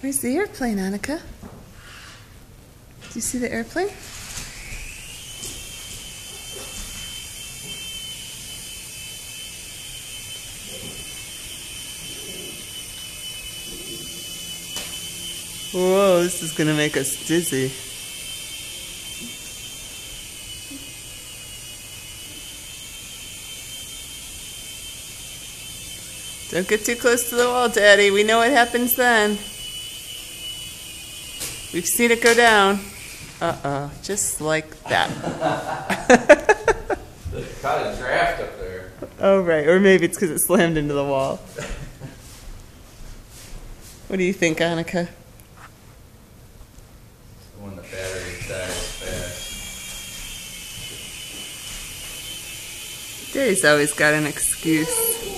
Where's the airplane, Annika? Do you see the airplane? Whoa, this is gonna make us dizzy. Don't get too close to the wall, Daddy. We know what happens then. We've seen it go down. Uh-oh, just like that. Caught a draft up there. Oh, right. Or maybe it's because it slammed into the wall. What do you think, Annika? When the battery dies fast. Daddy's always got an excuse.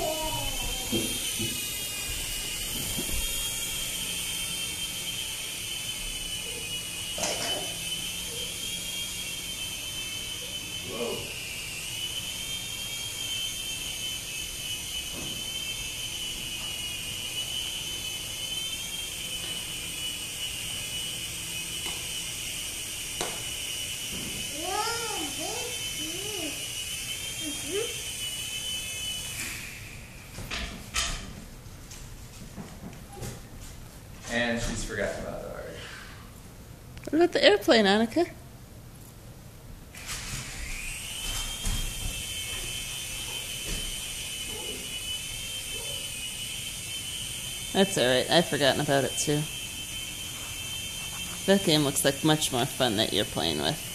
And she's forgotten about it already. What about the airplane, Annika? That's alright. I've forgotten about it too. That game looks like much more fun that you're playing with.